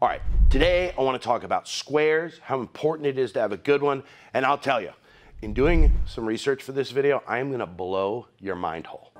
All right, today I want to talk about squares, how important it is to have a good one, and I'll tell you, in doing some research for this video, I am going to blow your mind hole.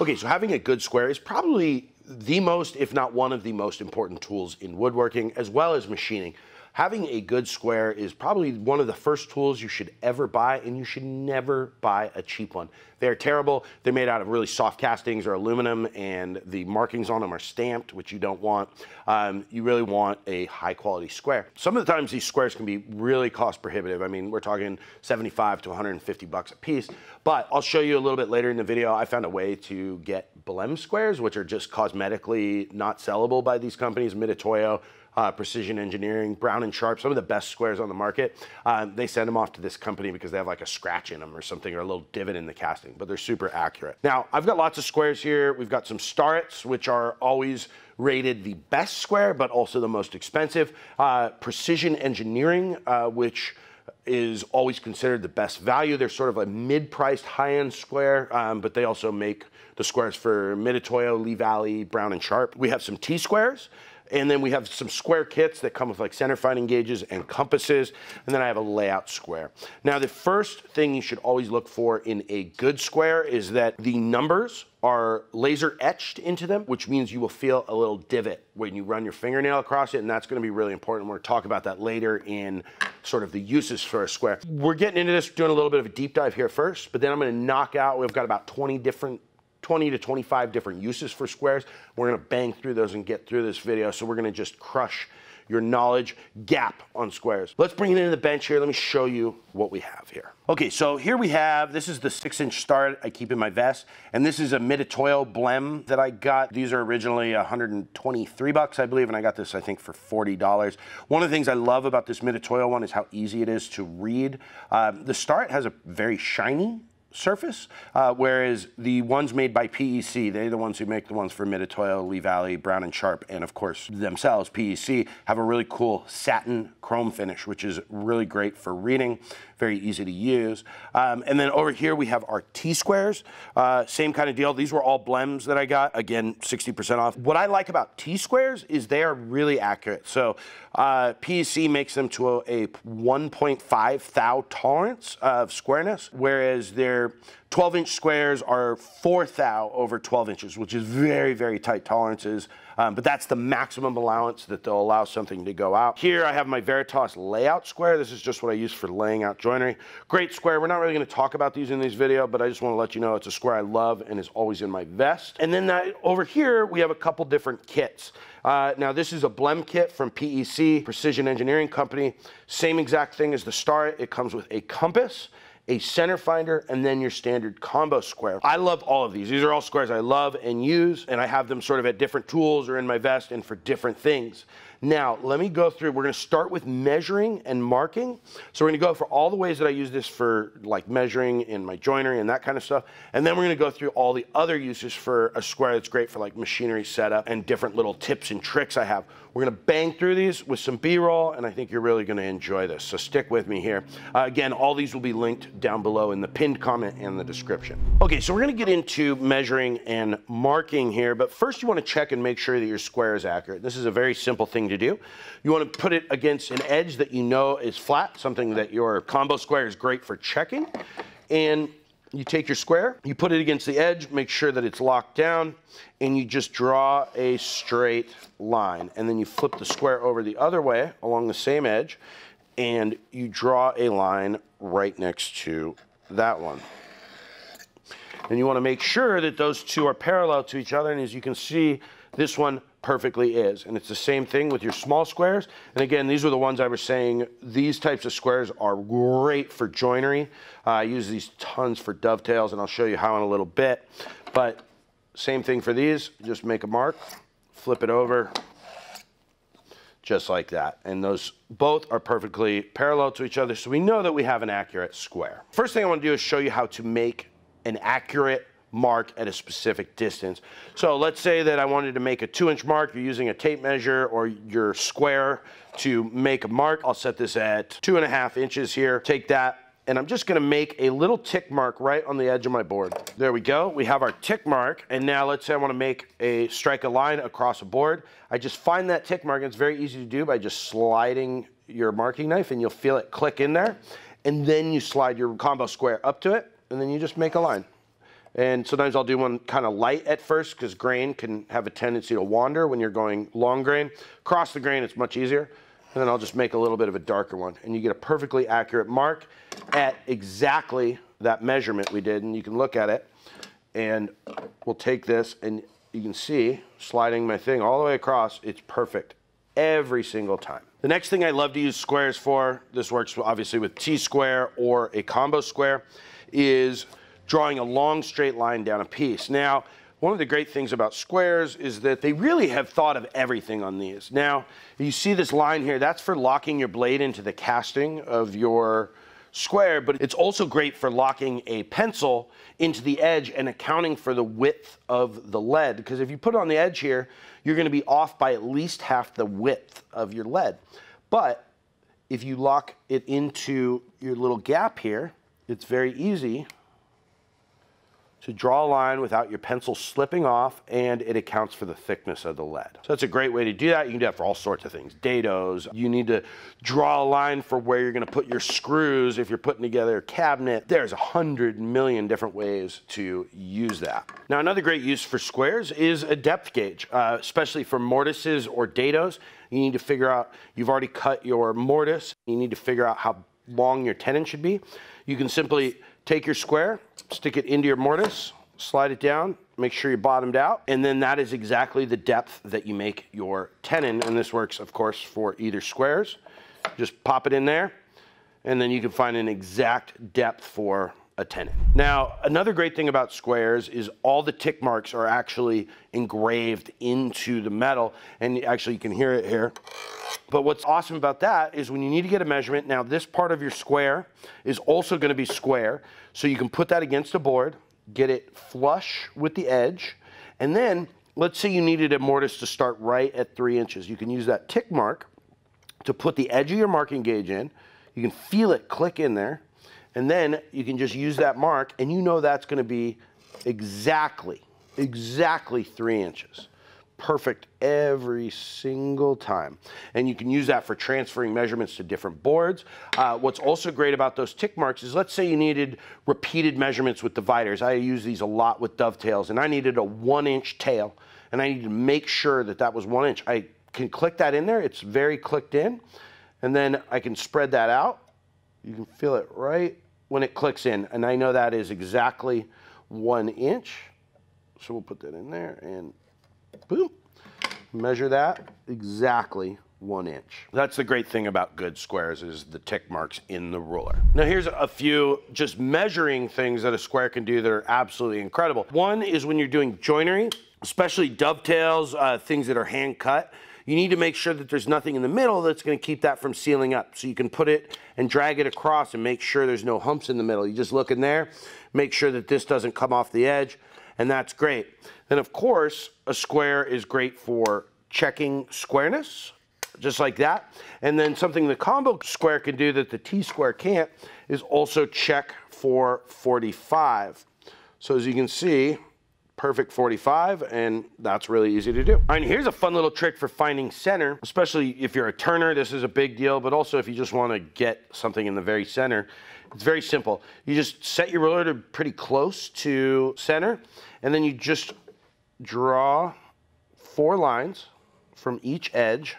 Okay, so having a good square is probably the most, if not one of the most important tools in woodworking as well as machining. Having a good square is probably one of the first tools you should ever buy, and you should never buy a cheap one. They're terrible. They're made out of really soft castings or aluminum, and the markings on them are stamped, which you don't want. Um, you really want a high quality square. Some of the times these squares can be really cost prohibitive. I mean, we're talking 75 to 150 bucks a piece, but I'll show you a little bit later in the video. I found a way to get Blem squares, which are just cosmetically not sellable by these companies, Mitutoyo, uh, Precision Engineering, Brown and Sharpe, some of the best squares on the market. Um, they send them off to this company because they have like a scratch in them or something or a little divot in the casting, but they're super accurate. Now, I've got lots of squares here. We've got some Starretts, which are always rated the best square, but also the most expensive. Uh, Precision Engineering, uh, which is always considered the best value. They're sort of a mid-priced, high-end square, um, but they also make the squares for Mitutoyo, Lee Valley, Brown and Sharpe. We have some T-squares. And then we have some square kits that come with like center finding gauges and compasses. And then I have a layout square. Now, the first thing you should always look for in a good square is that the numbers are laser etched into them, which means you will feel a little divot when you run your fingernail across it, and that's gonna be really important. We're gonna talk about that later in sort of the uses for a square. We're getting into this, doing a little bit of a deep dive here first, but then I'm gonna knock out, we've got about 20 different 20 to 25 different uses for squares. We're gonna bang through those and get through this video. So we're gonna just crush your knowledge gap on squares. Let's bring it into the bench here. Let me show you what we have here. Okay, so here we have, this is the six inch Starrett I keep in my vest. And this is a Mitutoyo Blem that I got. These are originally 123 bucks, I believe. And I got this, I think, for $40. One of the things I love about this Mitutoyo one is how easy it is to read. Uh, the Starrett has a very shiny surface, uh, whereas the ones made by PEC, they're the ones who make the ones for Mitutoyo, Lee Valley, Brown and Sharpe, and of course themselves, PEC, have a really cool satin chrome finish, which is really great for reading, very easy to use. Um, and then over here we have our T-squares, uh, same kind of deal. These were all blems that I got, again, 60% off. What I like about T-squares is they are really accurate. So uh, PEC makes them to a, a 1.5 thou tolerance of squareness, whereas their 12 inch squares are 4 thou over 12 inches, which is very, very tight tolerances. Um, but that's the maximum allowance that they'll allow something to go out. Here I have my Veritas layout square. This is just what I use for laying out joinery. Great square. We're not really going to talk about these in this video, but I just want to let you know it's a square I love and is always in my vest. And then that, over here, we have a couple different kits. Uh, now this is a Blem kit from PEC, Precision Engineering Company. Same exact thing as the Star. It comes with a compass a center finder, and then your standard combo square. I love all of these. These are all squares I love and use, and I have them sort of at different tools or in my vest and for different things. Now, let me go through, we're gonna start with measuring and marking. So we're gonna go for all the ways that I use this for like measuring in my joinery and that kind of stuff. And then we're gonna go through all the other uses for a square that's great for like machinery setup and different little tips and tricks I have. We're gonna bang through these with some B-roll and I think you're really gonna enjoy this. So stick with me here. Uh, again, all these will be linked down below in the pinned comment and the description. Okay, so we're gonna get into measuring and marking here, but first you wanna check and make sure that your square is accurate. This is a very simple thing to do. You want to put it against an edge that you know is flat, something that your combo square is great for checking. And you take your square, you put it against the edge, make sure that it's locked down, and you just draw a straight line. And then you flip the square over the other way along the same edge, and you draw a line right next to that one. And you want to make sure that those two are parallel to each other. And as you can see, this one perfectly is. And it's the same thing with your small squares. And again, these were the ones I was saying, these types of squares are great for joinery. Uh, I use these tons for dovetails and I'll show you how in a little bit. But same thing for these, just make a mark, flip it over, just like that. And those both are perfectly parallel to each other. So we know that we have an accurate square. First thing I wanna do is show you how to make an accurate mark at a specific distance. So let's say that I wanted to make a two inch mark, you're using a tape measure or your square to make a mark. I'll set this at two and a half inches here. Take that, and I'm just gonna make a little tick mark right on the edge of my board. There we go, we have our tick mark, and now let's say I wanna make a, strike a line across a board. I just find that tick mark, and it's very easy to do by just sliding your marking knife, and you'll feel it click in there. And then you slide your combo square up to it, and then you just make a line. And sometimes I'll do one kind of light at first because grain can have a tendency to wander when you're going long grain. Across the grain, it's much easier. And then I'll just make a little bit of a darker one. And you get a perfectly accurate mark at exactly that measurement we did. And you can look at it. And we'll take this and you can see sliding my thing all the way across. It's perfect every single time. The next thing I love to use squares for, this works obviously with T-square or a combo square, is drawing a long straight line down a piece. Now, one of the great things about squares is that they really have thought of everything on these. Now, you see this line here, that's for locking your blade into the casting of your square, but it's also great for locking a pencil into the edge and accounting for the width of the lead. Because if you put it on the edge here, you're gonna be off by at least half the width of your lead. But if you lock it into your little gap here, it's very easy to draw a line without your pencil slipping off and it accounts for the thickness of the lead. So that's a great way to do that. You can do that for all sorts of things. Dados, you need to draw a line for where you're gonna put your screws if you're putting together a cabinet. There's a hundred million different ways to use that. Now another great use for squares is a depth gauge, uh, especially for mortises or dados. You need to figure out, you've already cut your mortise, you need to figure out how long your tenon should be. You can simply take your square, stick it into your mortise, slide it down, make sure you bottomed out, and then that is exactly the depth that you make your tenon, and this works, of course, for either squares. Just pop it in there, and then you can find an exact depth for a tenon. Now, another great thing about squares is all the tick marks are actually engraved into the metal, and actually you can hear it here. But what's awesome about that is when you need to get a measurement, now this part of your square is also gonna be square, so you can put that against a board, get it flush with the edge, and then let's say you needed a mortise to start right at three inches. You can use that tick mark to put the edge of your marking gauge in. You can feel it click in there, and then you can just use that mark, and you know that's gonna be exactly, exactly three inches perfect every single time. And you can use that for transferring measurements to different boards. Uh, what's also great about those tick marks is let's say you needed repeated measurements with dividers. I use these a lot with dovetails and I needed a one inch tail and I needed to make sure that that was one inch. I can click that in there. It's very clicked in. And then I can spread that out. You can feel it right when it clicks in. And I know that is exactly one inch. So we'll put that in there and boom, measure that exactly one inch. That's the great thing about good squares is the tick marks in the ruler. Now here's a few just measuring things that a square can do that are absolutely incredible. One is when you're doing joinery, especially dovetails, uh, things that are hand cut, you need to make sure that there's nothing in the middle that's gonna keep that from sealing up. So you can put it and drag it across and make sure there's no humps in the middle. You just look in there, make sure that this doesn't come off the edge, and that's great. Then of course, a square is great for checking squareness, just like that. And then something the combo square can do that the T-square can't is also check for 45. So as you can see, perfect 45, and that's really easy to do. Right, here's a fun little trick for finding center, especially if you're a turner, this is a big deal, but also if you just wanna get something in the very center, it's very simple. You just set your ruler to pretty close to center, and then you just draw four lines from each edge.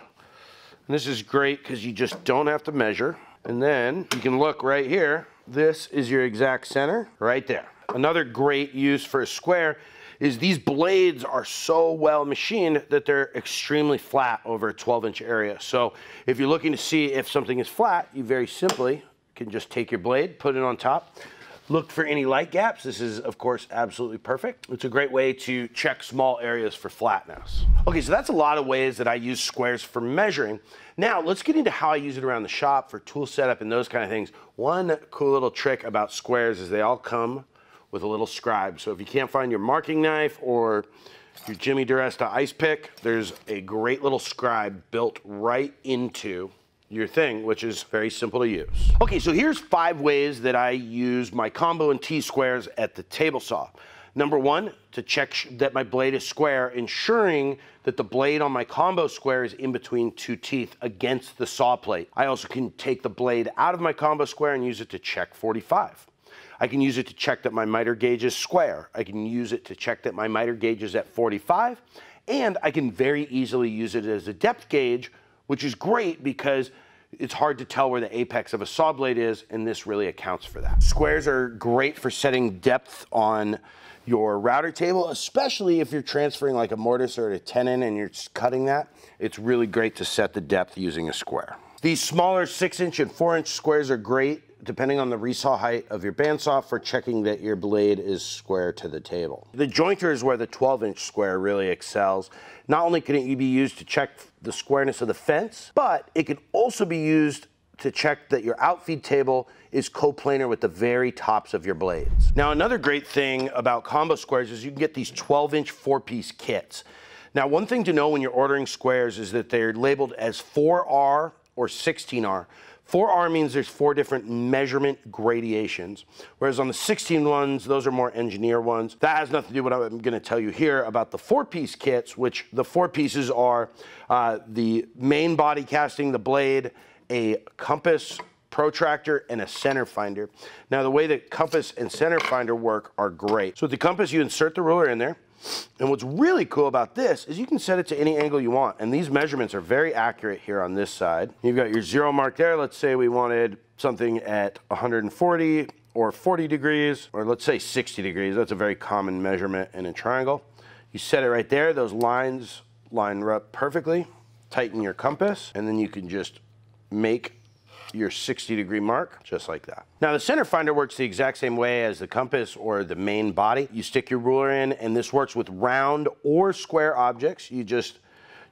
And this is great because you just don't have to measure. And then you can look right here. This is your exact center right there. Another great use for a square is these blades are so well machined that they're extremely flat over a 12 inch area. So if you're looking to see if something is flat, you very simply can just take your blade, put it on top, look for any light gaps. This is, of course, absolutely perfect. It's a great way to check small areas for flatness. Okay, so that's a lot of ways that I use squares for measuring. Now, let's get into how I use it around the shop for tool setup and those kind of things. One cool little trick about squares is they all come with a little scribe. So if you can't find your marking knife or your Jimmy DiResta ice pick, there's a great little scribe built right into your thing, which is very simple to use. Okay, so here's five ways that I use my combo and T-squares at the table saw. Number one, to check that my blade is square, ensuring that the blade on my combo square is in between two teeth against the saw plate. I also can take the blade out of my combo square and use it to check 45. I can use it to check that my miter gauge is square. I can use it to check that my miter gauge is at 45. And I can very easily use it as a depth gauge, which is great because it's hard to tell where the apex of a saw blade is, and this really accounts for that. Squares are great for setting depth on your router table, especially if you're transferring like a mortise or a tenon and you're cutting that. It's really great to set the depth using a square. These smaller six inch and four inch squares are great depending on the resaw height of your bandsaw for checking that your blade is square to the table. The jointer is where the 12 inch square really excels. Not only can it be used to check the squareness of the fence, but it can also be used to check that your outfeed table is coplanar with the very tops of your blades. Now, another great thing about combo squares is you can get these 12 inch four piece kits. Now, one thing to know when you're ordering squares is that they're labeled as 4R or 16R. 4R means there's four different measurement gradations, whereas on the 16 ones, those are more engineer ones. That has nothing to do with what I'm gonna tell you here about the four-piece kits, which the four pieces are uh, the main body casting, the blade, a compass, protractor, and a center finder. Now, the way that compass and center finder work are great. So with the compass, you insert the ruler in there, and what's really cool about this is you can set it to any angle you want. And these measurements are very accurate here on this side. You've got your zero mark there. Let's say we wanted something at 140 or 40 degrees, or let's say 60 degrees. That's a very common measurement in a triangle. You set it right there. Those lines line up perfectly. Tighten your compass, and then you can just make your 60 degree mark, just like that. Now the center finder works the exact same way as the compass or the main body. You stick your ruler in and this works with round or square objects. You just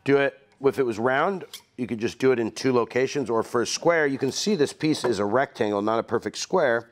do it, if it was round, you could just do it in two locations or for a square, you can see this piece is a rectangle, not a perfect square.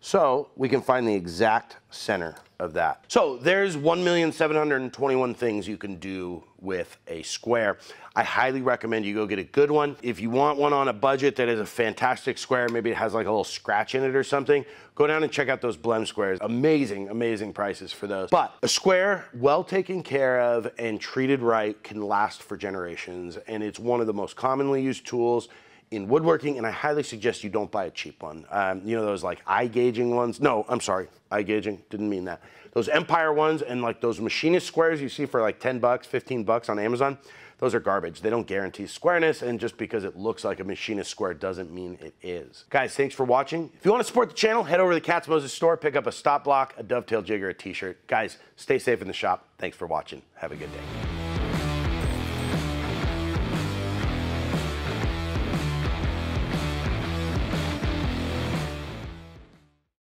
So we can find the exact center of that. So there's 1,721 things you can do with a square. I highly recommend you go get a good one. If you want one on a budget that is a fantastic square, maybe it has like a little scratch in it or something, go down and check out those Blem squares. Amazing, amazing prices for those. But a square well taken care of and treated right can last for generations. And it's one of the most commonly used tools in woodworking, and I highly suggest you don't buy a cheap one. Um, you know those like iGaging ones? No, I'm sorry, iGaging, didn't mean that. Those Empire ones and like those machinist squares you see for like 10 bucks, 15 bucks on Amazon, those are garbage. They don't guarantee squareness, and just because it looks like a machinist square doesn't mean it is. Guys, thanks for watching. If you want to support the channel, head over to the Katz Moses store, pick up a stop block, a dovetail jig, or a t-shirt. Guys, stay safe in the shop. Thanks for watching. Have a good day.